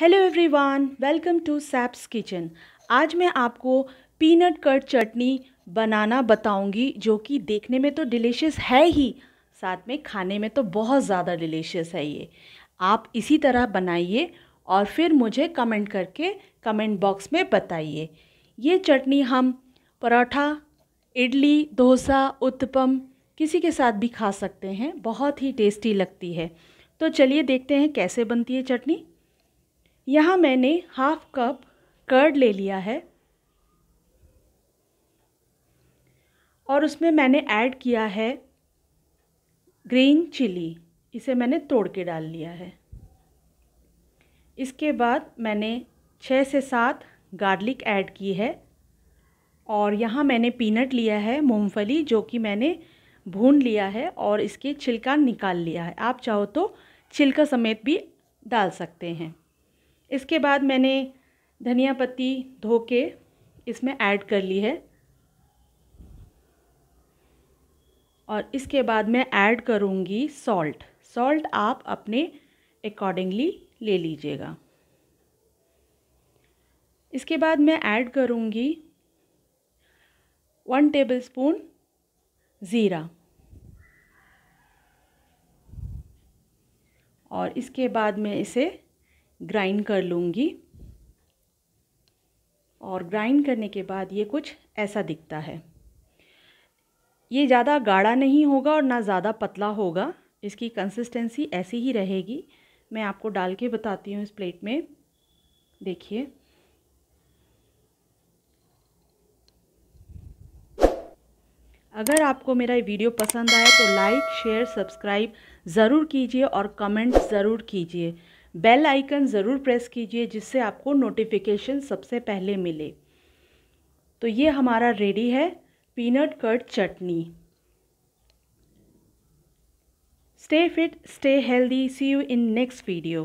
Hello everyone, welcome to Saps kitchen. आज मैं आपको पीनट कट चटनी बनाना बताऊँगी, जो कि देखने में तो डिलीशियस है ही, साथ में खाने में तो बहुत ज़्यादा डिलीशियस है ये। आप इसी तरह बनाइए और फिर मुझे कमेंट करके कमेंट बॉक्स में बताइए। ये चटनी हम पराठा, इडली, डोसा उत्पम किसी के साथ भी खा सकते हैं, बहुत ही टेस्टी लगती है। तो चलिए देखते हैं कैसे बनती है चटनी। यहाँ मैंने हाफ़ कप कर्ड ले लिया है। और उसमें मैंने ऐड किया है ग्रीन चिली। इसे मैंने तोड़ के डाल लिया है। इसके बाद मैंने छः से सात गार्लिक ऐड की है। और यहाँ मैंने पीनट लिया है, मूंगफली, जो कि मैंने भून लिया है और इसके छिलका निकाल लिया है। आप चाहो तो छिलका समेत भी डाल सकते हैं। इसके बाद मैंने धनिया पत्ती धो के इसमें ऐड कर ली है। और इसके बाद मैं ऐड करूँगी सॉल्ट सॉल्ट आप अपने अकॉर्डिंगली ले लीजिएगा। इसके बाद मैं ऐड करूँगी वन टेबल स्पून ज़ीरा। और इसके बाद मैं इसे ग्राइंड कर लूँगी। और ग्राइंड करने के बाद ये कुछ ऐसा दिखता है। ये ज़्यादा गाढ़ा नहीं होगा और ना ज़्यादा पतला होगा। इसकी कंसिस्टेंसी ऐसी ही रहेगी। मैं आपको डाल के बताती हूँ इस प्लेट में। देखिए। अगर आपको मेरा वीडियो पसंद आए तो लाइक शेयर सब्सक्राइब ज़रूर कीजिए और कमेंट ज़रूर कीजिए। बेल आइकन ज़रूर प्रेस कीजिए जिससे आपको नोटिफिकेशन सबसे पहले मिले। तो ये हमारा रेडी है peanut curd chutney. Stay fit stay healthy see you in next video